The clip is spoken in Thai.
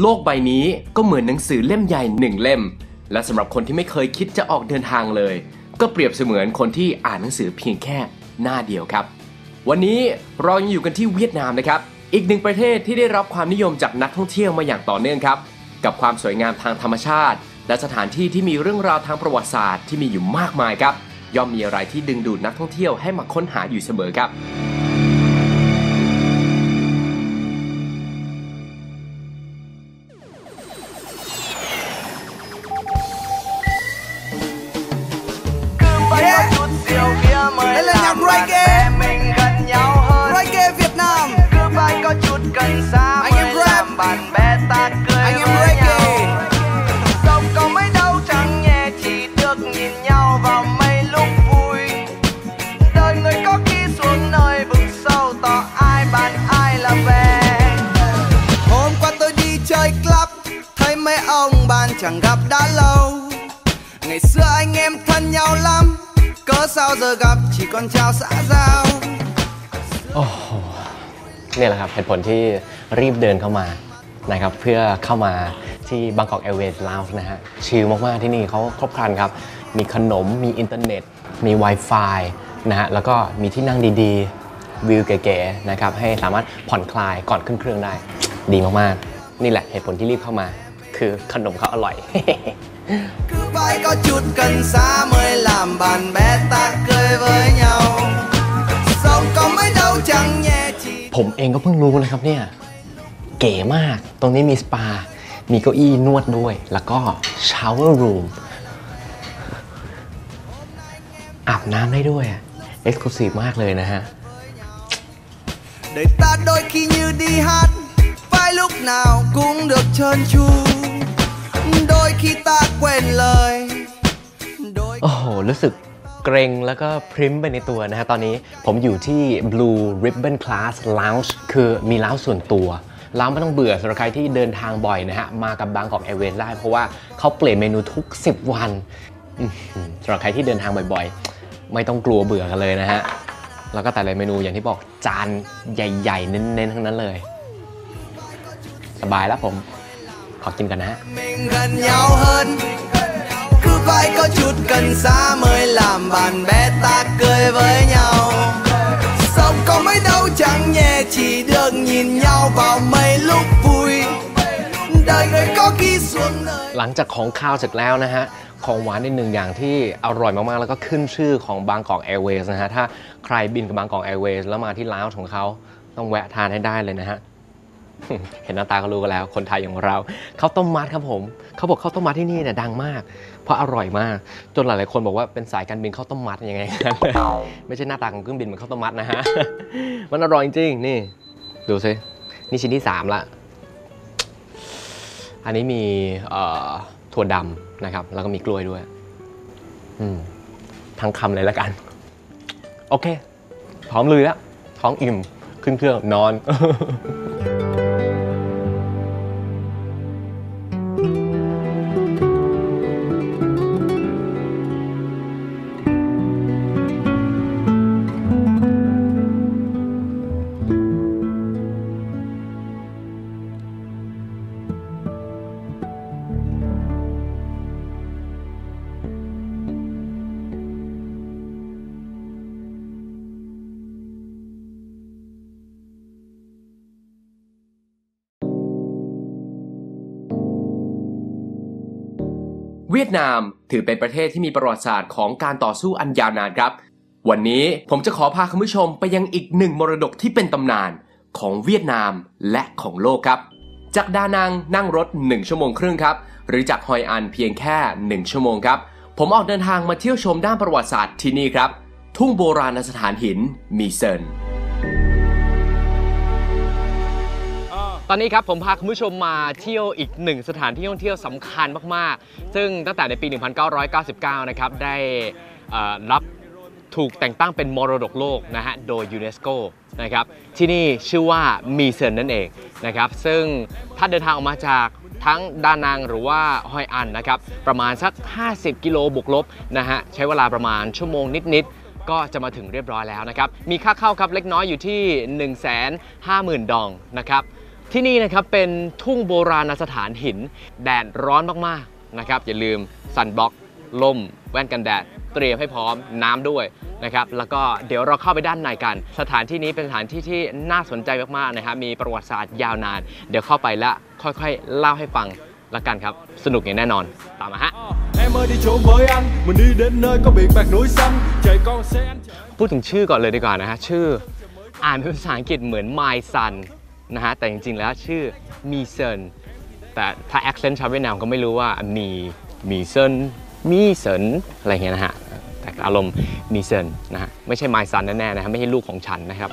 โลกใบนี้ก็เหมือนหนังสือเล่มใหญ่หนึ่งเล่ม และสำหรับคนที่ไม่เคยคิดจะออกเดินทางเลย ก็เปรียบเสมือนคนที่อ่านหนังสือเพียงแค่หน้าเดียวครับ วันนี้เรายังอยู่กันที่เวียดนามนะครับ อีกหนึ่งประเทศที่ได้รับความนิยมจากนักท่องเที่ยวมาอย่างต่อเนื่องครับ กับความสวยงามทางธรรมชาติ และสถานที่ที่มีเรื่องราวทางประวัติศาสตร์ที่มีอยู่มากมายครับ ย่อมมีอะไรที่ดึงดูดนักท่องเที่ยวให้มาค้นหาอยู่เสมอครับ chẳng gặp đã lâu Ngày xưa anh em thân nhau lắm Cớ sao giờ gặp chỉ còn chào xã giao โอ้โหเนี่ยแหละครับเหตุผลที่รีบเดินเข้ามานะครับเพื่อเข้ามาที่ Bangkok Airways lounge นะฮะชิลมาก ๆ ที่นี่เขาครบครันครับ มีขนมมีอินเทอร์เน็ต มี Wi-Fi นะฮะแล้วก็มีที่นั่งดีๆ วิวเก๋ๆนะครับให้สามารถผ่อนคลายก่อนขึ้นเครื่องได้ ดีมาก ๆ นี่แหละเหตุผลที่รีบเข้ามา คือขนมเขาอร่อย Cứ phải có chút cần xa mới làm bạn bè ta cười với nhau Sống có mấy đâu chẳng nhẹ chỉ ผมเองก็เพิ่งรู้นะครับเนี่ย เก๋มาก ตรงนี้มีสปา มีเก้าอี้นวดด้วย แล้วก็ชาวเวอร์รูม อาบน้ำได้ด้วยเอ็กซ์คลูซีฟมากเลยนะฮะ Đời ta đôi khi như đi hát Phải lúc nào cũng được trơn tru Đôi khi ta quên lời Đôi โอ้โห รู้สึกเกรงแล้วก็พริมไปในตัวนะฮะ ตอนนี้ผมอยู่ที่ Blue Ribbon Class Lounge คือมีร้านส่วนตัวร้านไม่ต้องเบื่อสำหรับใครที่เดินทางบ่อยนะฮะ มากับบางกอกแอร์เวย์ได้ เพราะว่าเขาเปลี่ยนเมนูทุก 10 วันสำหรับใครที่เดินทางบ่อยๆ ไม่ต้องกลัวเบื่อกันเลยนะฮะ แล้วก็แต่ละเมนูอย่างที่บอกจานใหญ่ๆ เน้นๆ ทั้งนั้นเลย สบายแล้วผม ขอกินกันนะฮะ mình gần nhau hơn cứ phải có chút cần xa mới làm bạn bè ta cười với nhau sống có mấy đâu chẳng nhẹ chỉ được nhìn nhau vào mấy lúc vui đời người có khi xuống nơi หลังจากของข้าวเสร็จแล้วนะฮะ ของหวานอีกหนึ่งอย่างที่อร่อยมาก ๆ แล้วก็ขึ้นชื่อของบางกอกแอร์เวย์นะฮะ ถ้าใครบินกับบางกอกแอร์เวย์แล้วมาที่ร้านของเขาต้องแวะทานให้ได้เลยนะฮะ เห็นหน้าตาก็รู้กันแล้ว คนไทยอย่างเราข้าวต้มมัดครับผมเขาบอกข้าวต้มมัดที่นี่เนี่ยดังมาก เพราะอร่อยมาก จนหลายๆคนบอกว่าเป็นสายการบินข้าวต้มมัดยังไงกันไม่ใช่หน้าตาของเครื่องบินเหมือนข้าวต้มมัดนะฮะมันอร่อยจริงๆนี่ ดูสินี่ชิ้นที่สามละ อันนี้มีถั่วดำนะครับ แล้วก็มีกล้วยด้วยอืมทั้งคำเลยล้วกัน โอเค พร้อมลุยแล้ว ท้องอิ่ม ขึ้นเครื่องนอน เวียดนามถือเป็นประเทศที่มีประวัติศาสตร์ของการต่อสู้อันยาวนานครับ วันนี้ผมจะขอพาคุณผู้ชมไปยังอีกหนึ่งมรดกที่เป็นตำนานของเวียดนามและของโลกครับ จากดานังนั่งรถ 1 ชั่วโมงครึ่งครับ หรือจากฮอยอันเพียงแค่ 1 ชั่วโมงครับ ผมออกเดินทางมาเที่ยวชมด้านประวัติศาสตร์ที่นี่ครับ ทุ่งโบราณสถานหินมีเซิน ตอนนี้ครับผมพาคุณผู้ชมมาเที่ยวอีกหนึ่งสถานที่ท่องเที่ยวสำคัญมาก ๆ ซึ่งตั้งแต่ในปี 1999 นะครับได้รับถูกแต่งตั้งเป็นมรดกโลกนะฮะโดยยูเนสโกนะครับที่นี่ชื่อว่ามีเซินนั่นเองนะครับซึ่งถ้าเดินทางออกมาจากทั้งดานังหรือว่าฮอยอันนะครับประมาณสัก 50 กิโลบวกลบนะฮะใช้เวลาประมาณชั่วโมงนิด ๆก็จะมาถึงเรียบร้อยแล้วนะครับ มีค่าเข้าครับเล็กน้อยอยู่ที่ 1 5 0 0 0 0 ดองนะครับ ที่นี่นะครับเป็นทุ่งโบราณสถานหิน แดดร้อนมากๆนะครับอย่าลืมซันบล็อกล่ม แว่นกันแดด เตรียมให้พร้อมน้ำด้วยนะครับแล้วก็เดี๋ยวเราเข้าไปด้านในกัน สถานที่นี้เป็นสถานที่ที่น่าสนใจมากๆนะครับมีประวัติศาสตร์ยาวนาน เดี๋ยวเข้าไปแล้วค่อยๆเล่าให้ฟังละกันครับ สนุกอย่างแน่นอนตามมาฮะ Em ơi đi trốn với anh Mình đi đến nơi có biển bạc núi xanh Trời con sẽ ăn พูดถึงชื่อก่อนเลยดีกว่านะฮะ ชื่ออ่านเป็นภาษาอังกฤษเหมือน My Sun นะฮะแต่จริงๆแล้วชื่อมีเซินแต่ถ้า accent ชาวเวียดนามก็ไม่รู้ว่ามีมีเซินมีเซินอะไรเงี้ยนะฮะแต่อารมณ์มีเซินนะฮะไม่ใช่ My Sun แน่ๆนะฮะไม่ใช่ลูกของฉันนะครับ